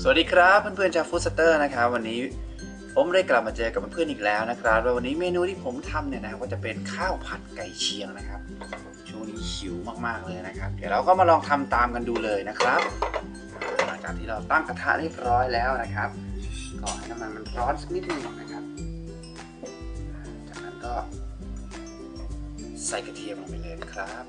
สวัสดีครับเพื่อนๆชาวฟู้ดสเตอร์นะครับวันนี้ผมได้กลับมาเจอกับเพื่อนอีกแล้วนะครับวันนี้เมนูที่ผมทำเนี่ยนะก็จะเป็นข้าวผัดไก่เชียงนะครับ ช่วงนี้หิวมากๆเลยนะครับ เดี๋ยวเราก็มาลองทำตามกันดูเลยนะครับหลังจากที่เราตั้งกระทะเรียบร้อยแล้วนะครับก็ให้น้ำมันมันร้อนสักนิดหนึงนะครับ จากนั้นก็ใส่กระเทียมลงไปเลยครับ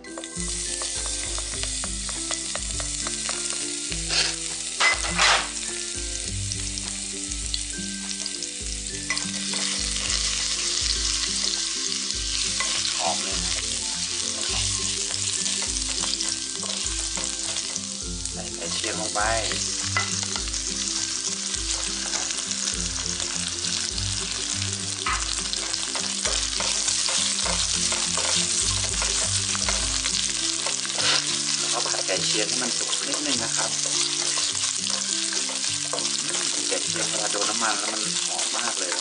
ไก่เชียงลงไป แล้วก็ผัดไก่เชียงให้มันสุกนิดนึงนะครับไก่เชียงเวลาโดนน้ำมันแล้วมันหอมมากเลย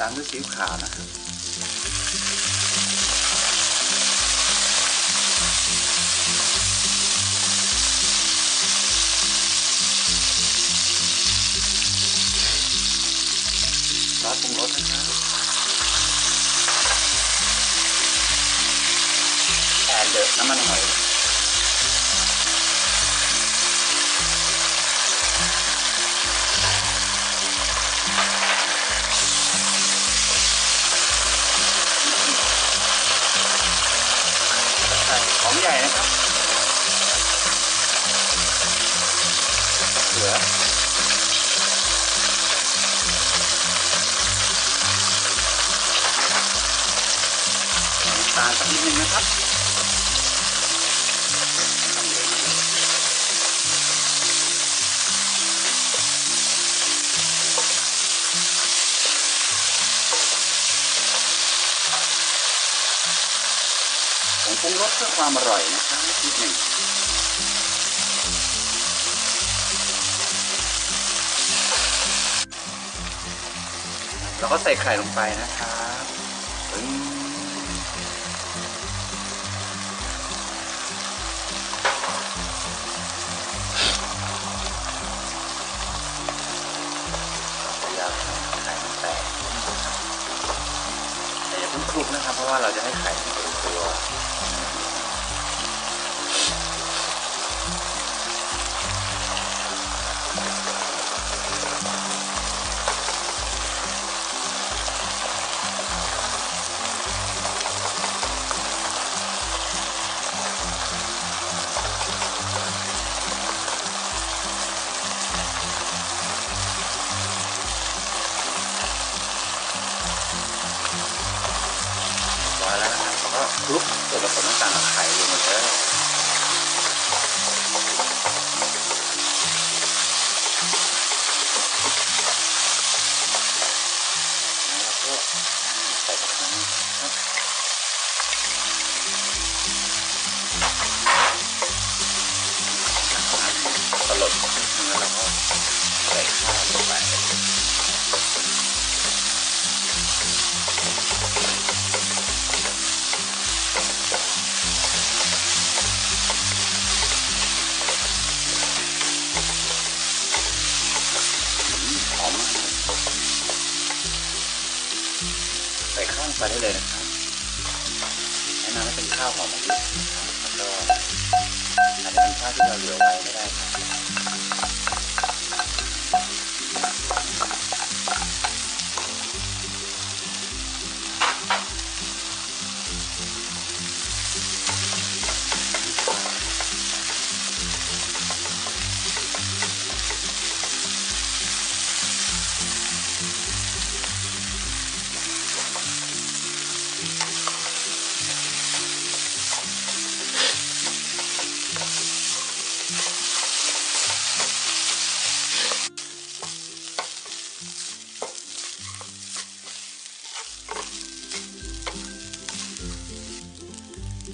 ตามด้วยซีอิ๊วขาวนะครับซอสปรุงรสนะครับแอนเดอร์น้ำมันหอย นิดนึงนะครับผมปรุงรสเพื่อความอร่อยนะครับนิดหนึ่งแล้วก็ใส่ไข่ลงไปนะครับ ว่าเราจะให้ไข่เป็นตัว ลุกเกิดกส่วนผลต่างๆกับไข่ลงมาเยแล้ว ไปได้เลยนะครับแนะนำให้เป็นข้าวหอมมะลิครับแล้วก็อาจจะเป็นข้าวที่เราเหลือไว้ก็ได้ครับ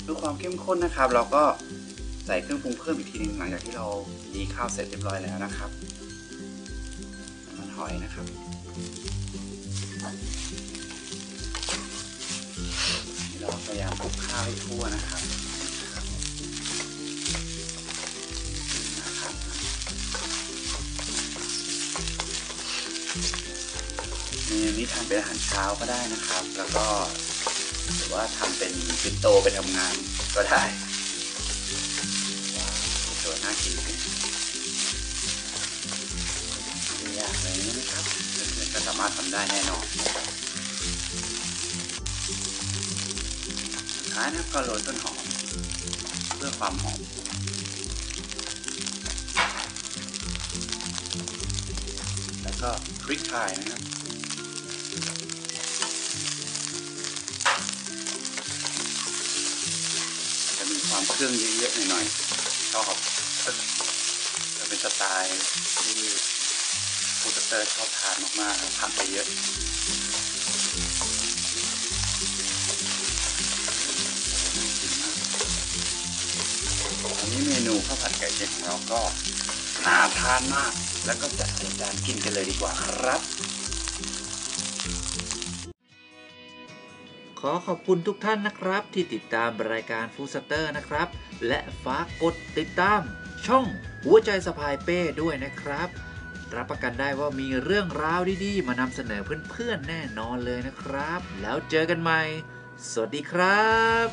เพื่อความเข้มข้นนะครับ เราก็ใส่เครื่องปรุงเพิ่มอีกทีหนึงหลังจากที่เรามีข้าวเสร็จเรียบร้อยแล้วนะครับน้ำมันหอยนะครับเราพยายามคลุกข้าวให้ทั่วนะครับนะครับเมนูนี้ทำเป็นอาหารเช้าก็ได้นะครับ แล้วก็ ว่าทำเป็นปินโตไปทำงานก็ได้ว้าวสวยน่ากินเลยไม่ยากเลยนะครับเพื่อนๆก็สามารถทำได้แน่นอนท้ายนะครับก็โรยต้นหอมเพื่อความหอมแล้วก็พริกไทยนะครับ เครื่องเยอะๆหน่อยๆชอบจะเป็นสไตล์ที่ฟูตเตอร์ชอบทานมากๆผักไปเยอะวันนี้เมนูข้าวผัดไก่เช็ดของเราก็น่าทานมาก แล้วก็จัดจานกินกันเลยดีกว่าครับ อขอบคุณทุกท่านนะครับ ที่ติดตามรายการฟูสเตอร์นะครับ และฝากกดติดตาม ช่องหัวใจสะพายเป้ด้วยนะครับ รับประกันได้ว่ามีเรื่องราวดีๆ มานำเสนอเพื่อนๆแน่นอนเลยนะครับ แล้วเจอกันใหม่ สวัสดีครับ